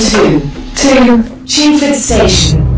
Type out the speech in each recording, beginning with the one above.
212 to Chingford Station.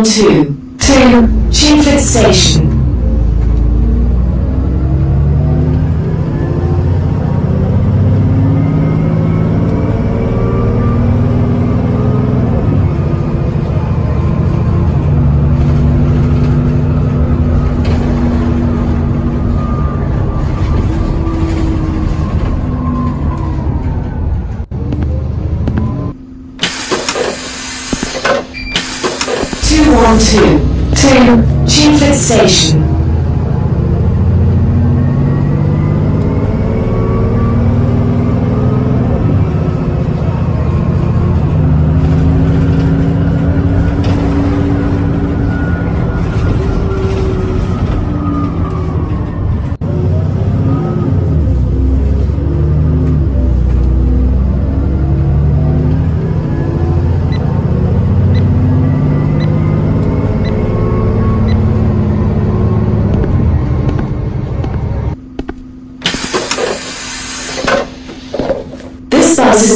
One two to Chingford Station. Two one two to Chingford Station.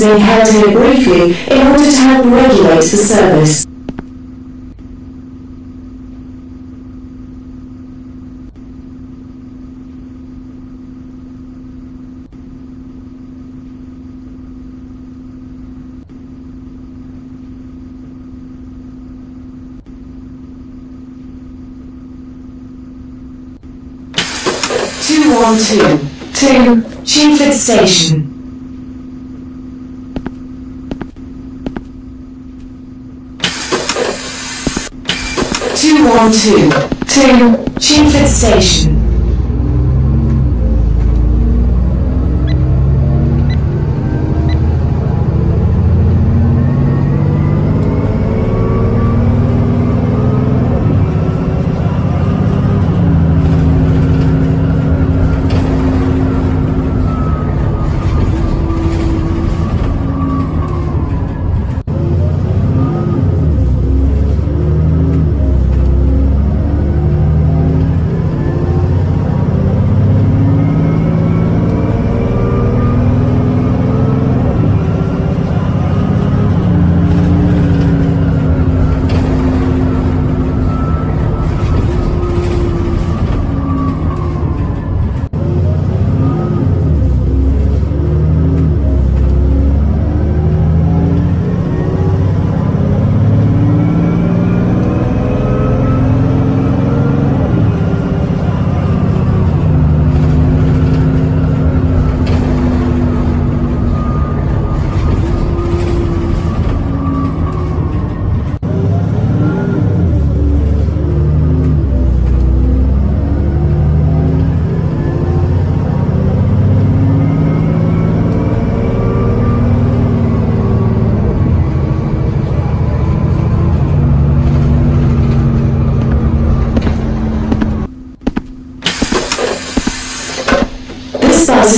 inherited it briefly in order to help regulate the service. Two one two two Chingford Station. This bus is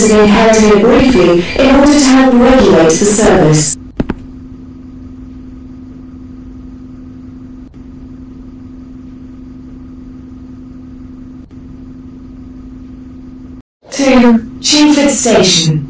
being held here briefly in order to help regulate the service. To Chingford Station.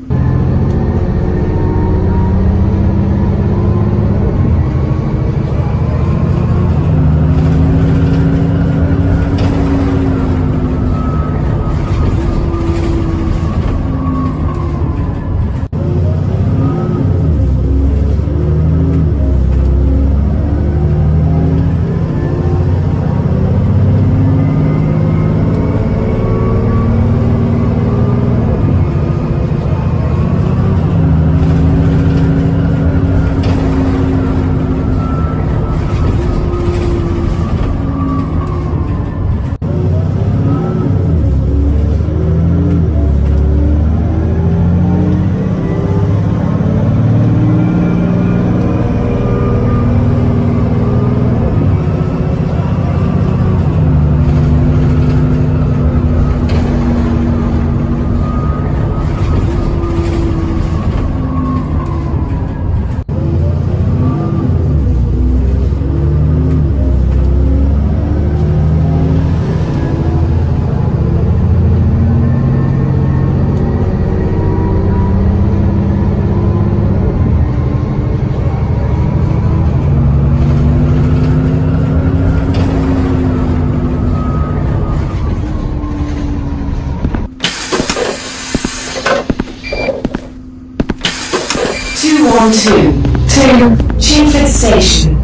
One two to Chingford Station.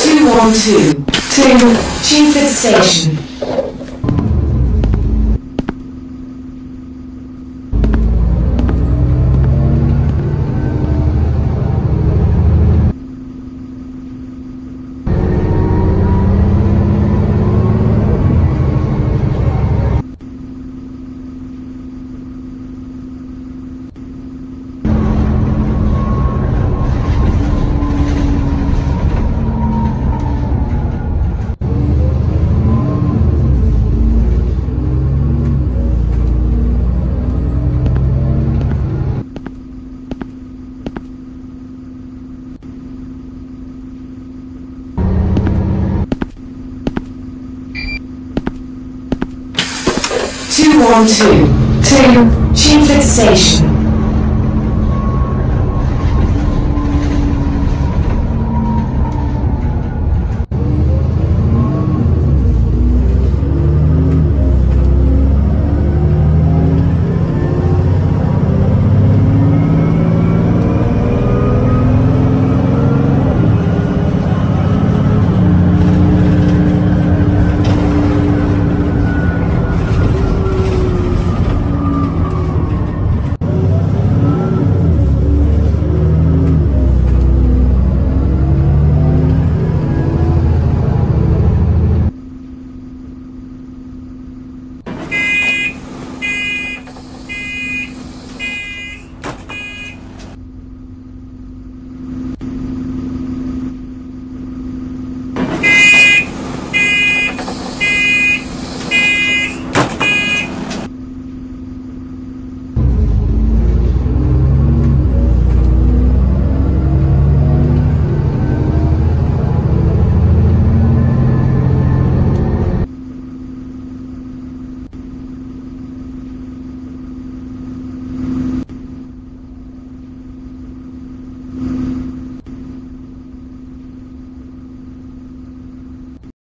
Two one two to Chingford Station. 212 to Chingford Station.